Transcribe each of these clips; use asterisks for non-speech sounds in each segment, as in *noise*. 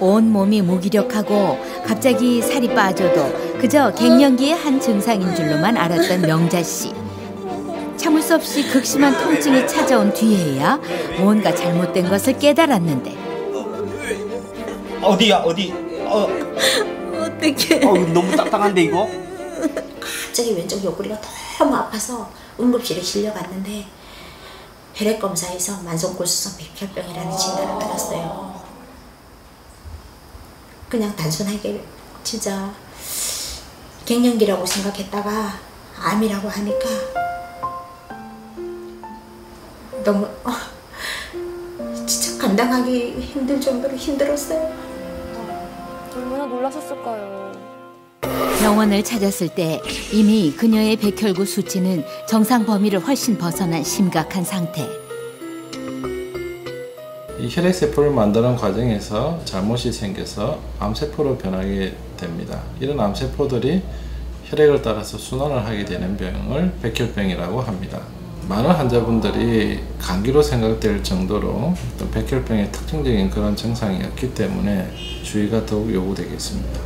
온몸이 무기력하고 갑자기 살이 빠져도 그저 갱년기의 한 증상인 줄로만 알았던 명자 씨. 참을 수 없이 극심한 통증이 찾아온 뒤에야 뭔가 잘못된 것을 깨달았는데 어디야 어디? 어, 어떡해. 어 너무 딱딱한데 이거? 갑자기 왼쪽 옆구리가 너무 아파서 응급실에 실려갔는데 혈액 검사에서 만성골수성 백혈병이라는 진단을 받았어요. 그냥 단순하게 진짜 갱년기라고 생각했다가 암이라고 하니까 너무 어, 진짜 감당하기 힘들 정도로 힘들었어요. 얼마나 놀라셨을까요? 병원을 찾았을 때 이미 그녀의 백혈구 수치는 정상 범위를 훨씬 벗어난 심각한 상태. 이 혈액세포를 만드는 과정에서 잘못이 생겨서 암세포로 변하게 됩니다. 이런 암세포들이 혈액을 따라서 순환을 하게 되는 병을 백혈병이라고 합니다. 많은 환자분들이 감기로 생각될 정도로 백혈병의 특징적인 그런 증상이었기 때문에 주의가 더욱 요구되겠습니다.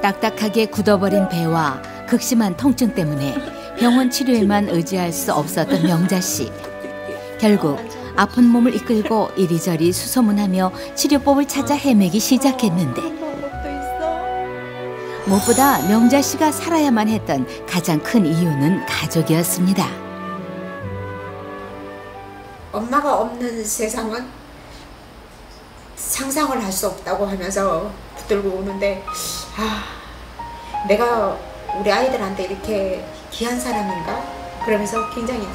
딱딱하게 굳어버린 배와 극심한 통증 때문에 병원 치료에만 의지할 수 없었던 명자 씨. 결국 아픈 몸을 이끌고 이리저리 수소문하며 치료법을 찾아 헤매기 시작했는데 무엇보다 명자 씨가 살아야만 했던 가장 큰 이유는 가족이었습니다. 엄마가 없는 세상은 상상을 할 수 없다고 하면서 붙들고 오는데 아 내가 우리 아이들한테 이렇게 귀한 사람인가 그러면서 굉장히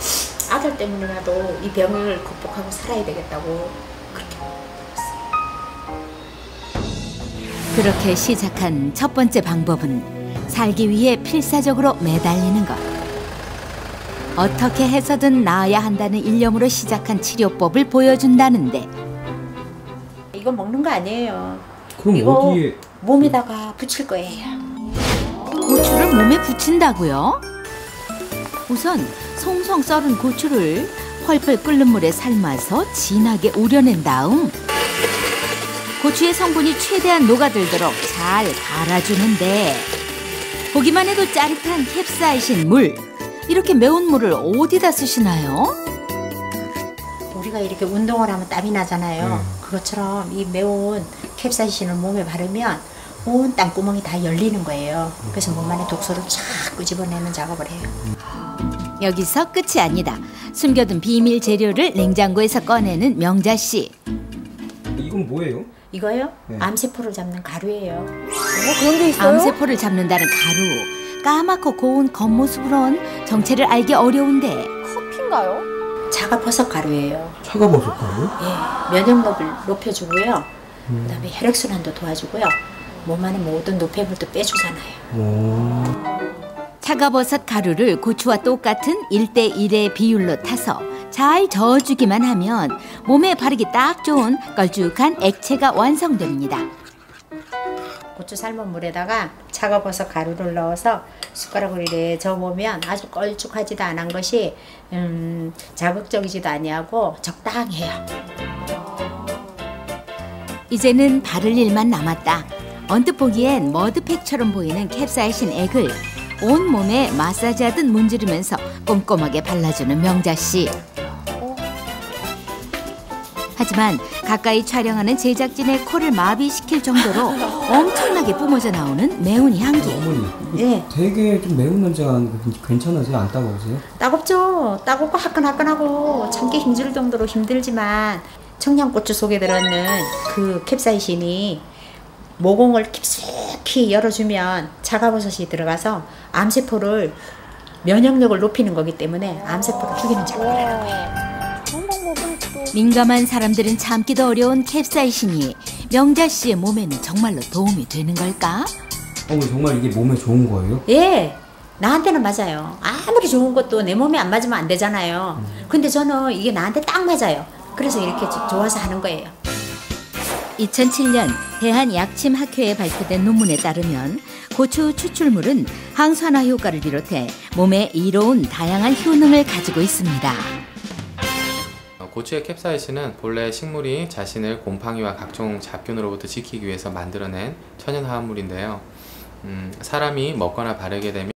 아들 때문에라도 이 병을 극복하고 살아야 되겠다고 그렇게 그렇게 시작한 첫 번째 방법은 살기 위해 필사적으로 매달리는 것. 어떻게 해서든 나아야 한다는 일념으로 시작한 치료법을 보여준다는데 이거 먹는 거 아니에요 그럼 이거 어디에? 몸에다가 붙일 거예요 고추를 몸에 붙인다고요? 우선 송송 썰은 고추를 펄펄 끓는 물에 삶아서 진하게 우려낸 다음 고추의 성분이 최대한 녹아들도록 잘 갈아주는데 보기만 해도 짜릿한 캡사이신 물 이렇게 매운 물을 어디다 쓰시나요? 우리가 이렇게 운동을 하면 땀이 나잖아요 그것처럼 이 매운 캡사이신을 몸에 바르면 온 땀구멍이 다 열리는 거예요 그래서 몸 안에 독소를 쫙 끄집어내는 작업을 해요 여기서 끝이 아니다. 숨겨둔 비밀 재료를 냉장고에서 꺼내는 명자 씨. 이건 뭐예요? 이거요? 네. 암세포를 잡는 가루예요 뭐 그런 게 있어요? 암세포를 잡는다는 가루. 까맣고 고운 겉모습으론 정체를 알기 어려운데 커피인가요? 자가버섯 가루예요 차가버섯 가루? 예, 면역력을 높여주고요 그다음에 혈액순환도 도와주고요 몸 안에 모든 노폐물도 빼주잖아요 오. 차가버섯 가루를 고추와 똑같은 1대1의 비율로 타서 잘 저어주기만 하면 몸에 바르기 딱 좋은 걸쭉한 액체가 완성됩니다. 고추 삶은 물에다가 차가버섯 가루를 넣어서 숟가락으로 이렇게 저으면 아주 걸쭉하지도 않은 것이 음, 자극적이지도 아니하고 적당해요 이제는 바를 일만 남았다. 언뜻 보기엔 머드팩처럼 보이는 캡사이신 액을 온 몸에 마사지하듯 문지르면서 꼼꼼하게 발라주는 명자 씨. 하지만 가까이 촬영하는 제작진의 코를 마비시킬 정도로 *laughs* 엄청나게 뿜어져 나오는 매운 향기. 어머니, 예. 되게 좀 매운 냄새가 괜찮으세요? 안 따가우세요? 따갑죠 따갑고 화끈화끈하고 참기 힘들 정도로 힘들지만 청양고추 속에 들어있는 그 캡사이신이 모공을 깊숙이 열어주면 차가버섯이 들어가서 암세포를 면역력을 높이는 거기 때문에 암세포를 죽이는 방법은 또 민감한 사람들은 참기도 어려운 캡사이신이 명자 씨의 몸에는 정말로 도움이 되는 걸까? 어머니 정말 이게 몸에 좋은 거예요? 예, 나한테는 맞아요. 아무리 좋은 것도 내 몸에 안 맞으면 안 되잖아요. 근데 저는 이게 나한테 딱 맞아요. 그래서 이렇게 조- 좋아서 하는 거예요. 2007년 대한약침학회에 발표된 논문에 따르면 고추 추출물은 항산화 효과를 비롯해 몸에 이로운 다양한 효능을 가지고 있습니다. 고추의 캡사이신은 본래 식물이 자신을 곰팡이와 각종 잡균으로부터 지키기 위해서 만들어낸 천연 화합물인데요. 음, 사람이 먹거나 바르게 되면